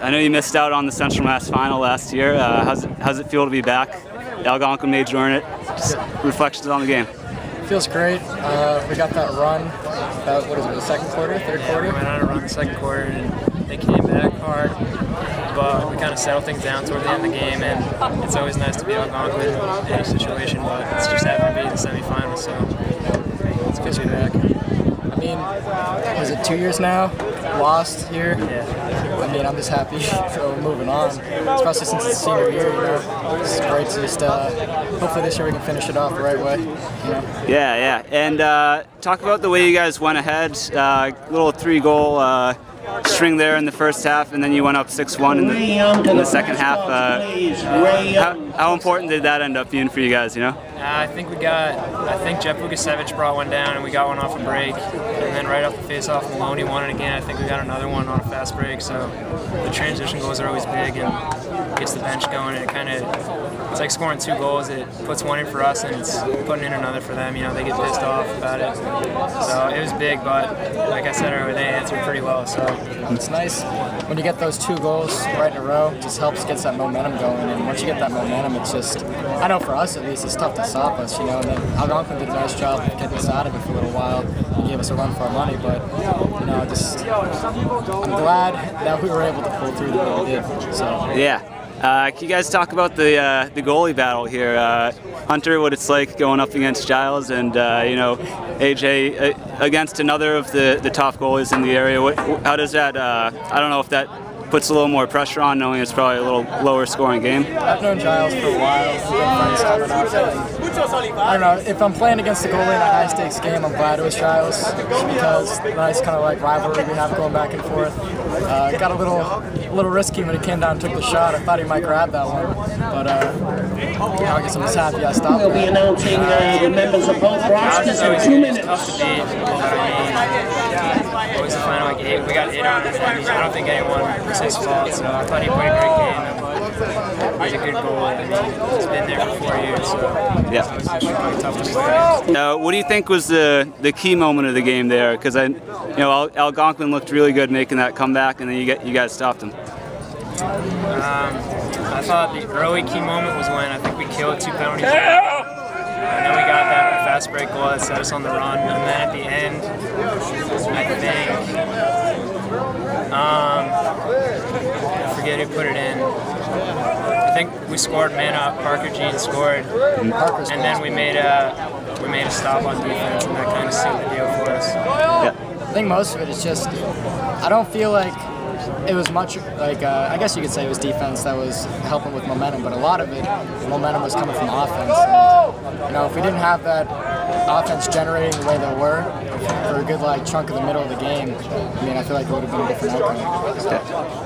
I know you missed out on the Central Mass final last year. Uh, how's, it, how's it feel to be back? Algonquin major in it. Just reflections on the game. Feels great. Uh, we got that run. about, what is it? The second quarter, third Yeah, quarter. we went on a run the second quarter and they came back hard, but we kind of settled things down toward the end of the game. And it's always nice to be Algonquin in any situation, but it's just happened to be in the semifinals, so it's good to be back. I mean, was it two years now? Lost here. Yeah. I mean, I'm just happy. So moving on, especially since it's senior year. You know, it's great to just. Uh, hopefully this year we can finish it off the right way. You know. Yeah, yeah. And uh, talk about the way you guys went ahead. Uh, little three-goal uh, string there in the first half, and then you went up 6-1 in the, in the second half. Uh, how, how important did that end up being for you guys? You know? Uh, I think we got, I think Jeff Vukosevic brought one down and we got one off a break. And then right off the face-off, Maloney won it again. I think we got another one on a fast break. So the transition goals are always big and gets the bench going. And it kind of, it's like scoring two goals. It puts one in for us and it's putting in another for them. You know, they get pissed off about it. So it was big, but like I said earlier, they answered pretty well. So It's nice when you get those two goals right in a row. It just helps gets that momentum going. And once you get that momentum, it's just, I know for us at least, it's tough to stop us. You know, and then Algonquin did a nice job of getting us out of it for a little while. He gave us a run for our money, but you know, just I'm glad that we were able to pull through the way we did. So. Yeah. Uh, can you guys talk about the uh, the goalie battle here, uh, Hunter? What it's like going up against Giles and uh, you know AJ uh, against another of the, the top goalies in the area. What, how does that? Uh, I don't know if that puts a little more pressure on, knowing it's probably a little lower scoring game. I've known Giles for a while. I don't know, if I'm playing against the goalie in a high stakes game, I'm glad it was Giles because nice kind of like rivalry we have going back and forth. Uh, got a little a little risky when he came down and took the shot. I thought he might grab that one, but uh, you know, I guess I'm just happy I stopped We'll be announcing uh, the members of both rosters in two minutes. tough to beat. I mean, what was the final? Like eight. We got eight on it. I, I don't think anyone was his fault. So I thought he played a great game. And it was a good goal. I mean, he's been there for four years. So Yeah. it really tough to play. Uh, what do you think was the, the key moment of the game there? Because I, you know, Al- Algonquin looked really good making that comeback, and then you get you guys stopped him. Um, I thought the early key moment was when I think we killed two penalties. And then we got that fast break goal that set us on the run. And then at the end, I think, um, I forget who put it in. I think we scored man up. Parker Jean scored, Parker's and then we made a we made a stop on defense, and that kind of sealed the deal for us. Yeah. I think most of it is just I don't feel like it was much like uh, I guess you could say it was defense that was helping with momentum, but a lot of it the momentum was coming from offense. And, you know, if we didn't have that offense generating the way they were for a good like chunk of the middle of the game, I mean, I feel like it would have been a different outcome.